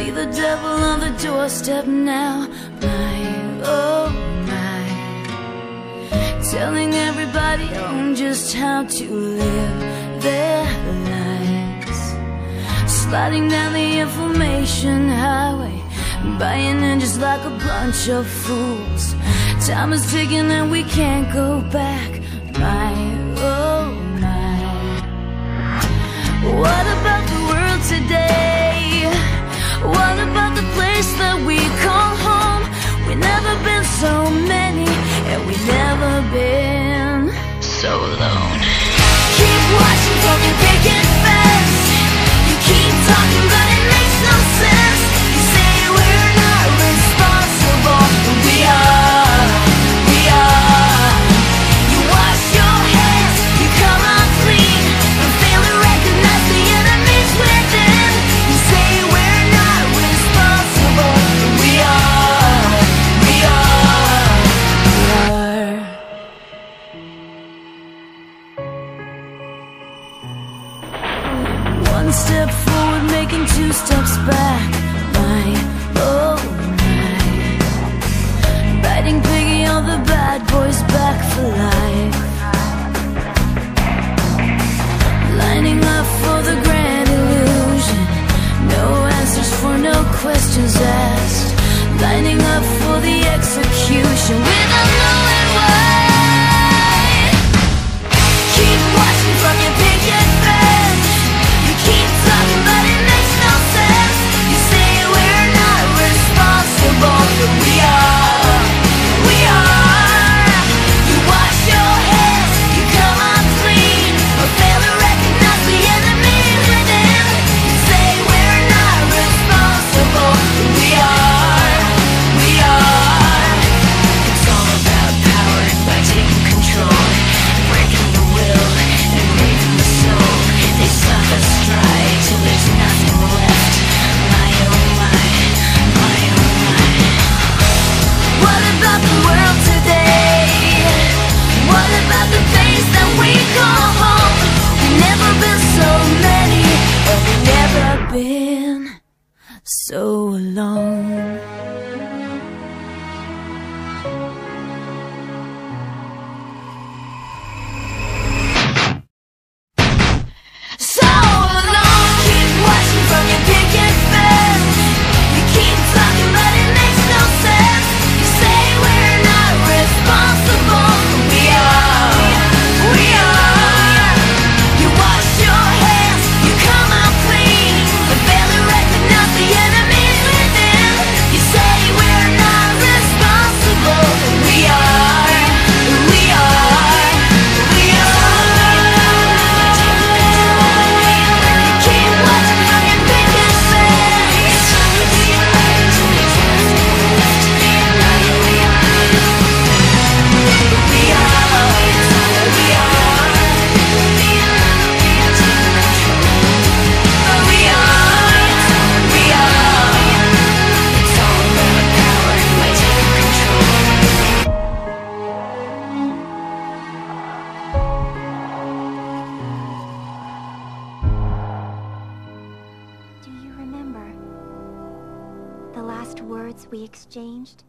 see the devil on the doorstep now. My, oh my. Telling everybody on just how to live their lives. Sliding down the information highway. Buying in just like a bunch of fools. Time is ticking and we can't go back. so alone. step forward, making two steps back. been so alone. the last words we exchanged?